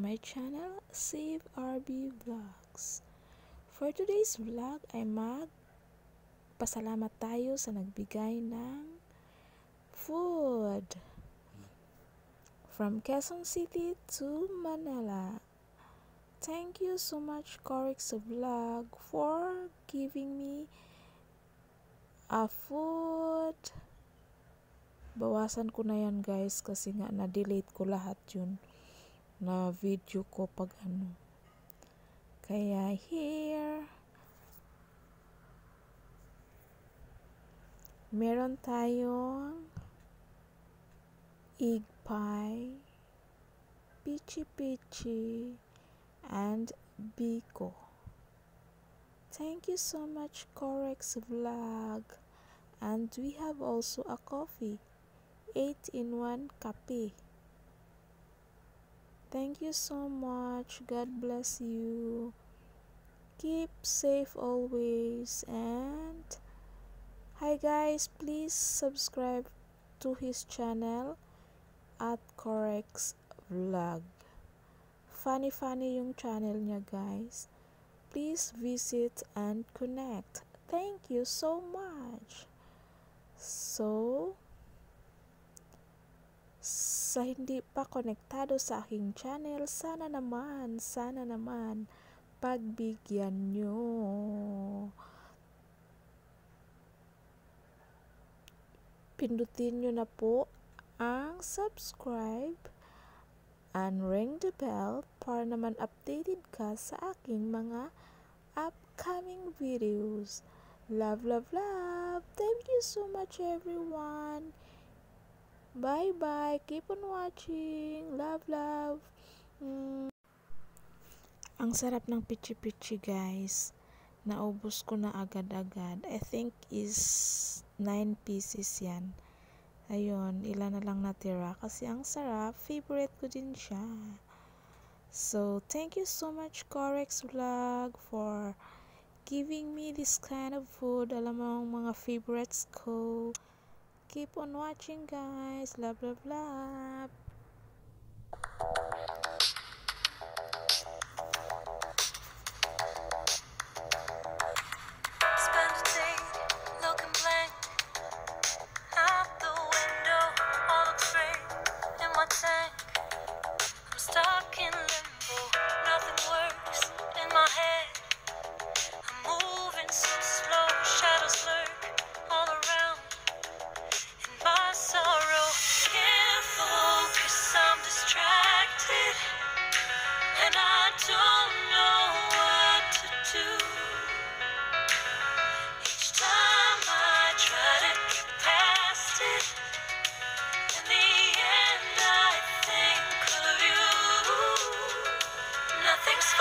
my channel, Save RB Vlogs. For today's vlog ay mag pasalamat tayo sa nagbigay ng food from Quezon City to Manila. Thank you so much Corix Vlog for giving me a food. Bawasan ko na yan guys kasi nga na-delete ko lahat yun na video ko pag ano. Kaya here meron tayong egg pie, pichi pichi, and biko. Thank you so much Corex Vlog. And we have also a coffee. 8 in 1 kape. Thank you so much. God bless you. Keep safe always. And hi guys, please subscribe to his channel at Corex Vlog. Funny funny yung channel niya guys. Please visit and connect. Thank you so much. So, sa hindi pa konektado sa aking channel, sana naman, sana naman, pagbigyan nyo. Pindutin nyo na po ang subscribe and ring the bell para naman updated ka sa aking mga upcoming videos. Love, love, love. Thank you so much everyone. Bye-bye. Keep on watching. Love, love. Mm. Ang sarap ng pichi-pichi, guys. Naubos ko na agad-agad. I think is 9 pieces yan. Ayun, ilan na lang natira. Kasi ang sarap. Favorite ko din siya. So, thank you so much, Corex Vlog, for giving me this kind of food. Alam mo mga favorites ko. keep on watching guys. Blah blah blah.